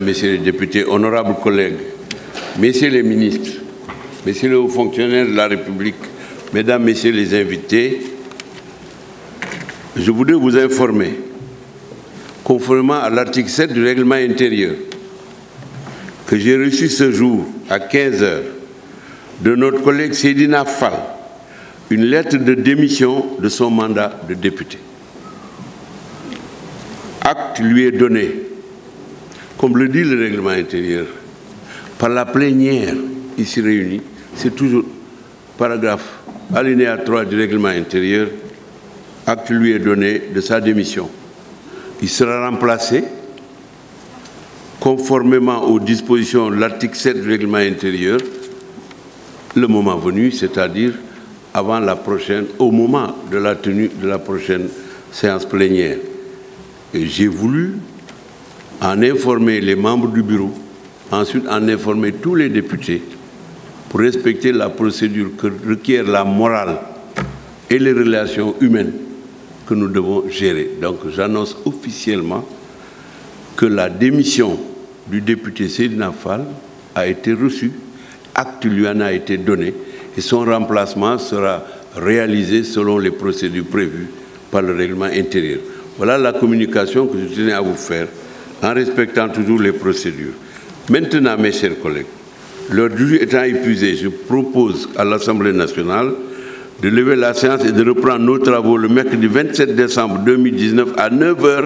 Messieurs les députés, honorables collègues, Messieurs les ministres, Messieurs les hauts fonctionnaires de la République, Mesdames, Messieurs les invités, je voudrais vous informer, conformément à l'article 7 du règlement intérieur, que j'ai reçu ce jour à 15 heures de notre collègue Sédina Fall une lettre de démission de son mandat de député. Acte lui est donné, comme le dit le règlement intérieur, par la plénière ici réunie, c'est toujours paragraphe alinéa 3 du règlement intérieur, acte lui est donné de sa démission. Il sera remplacé conformément aux dispositions de l'article 7 du règlement intérieur le moment venu, c'est-à-dire avant la prochaine, au moment de la tenue de la prochaine séance plénière. J'ai voulu en informer les membres du bureau, ensuite en informer tous les députés pour respecter la procédure que requiert la morale et les relations humaines que nous devons gérer. Donc j'annonce officiellement que la démission du député Sédina Fall a été reçue, acte lui en a été donné et son remplacement sera réalisé selon les procédures prévues par le règlement intérieur. Voilà la communication que je tenais à vous faire en respectant toujours les procédures. Maintenant, mes chers collègues, du jour étant épuisée, je propose à l'Assemblée nationale de lever la séance et de reprendre nos travaux le mercredi 27 décembre 2019 à 9h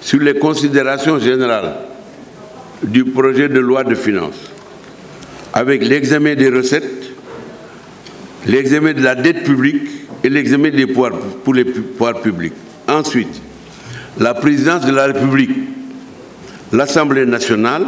sur les considérations générales du projet de loi de finances, avec l'examen des recettes, l'examen de la dette publique et l'examen des pouvoirs pour les pouvoirs publics. Ensuite, la présidence de la République, l'Assemblée nationale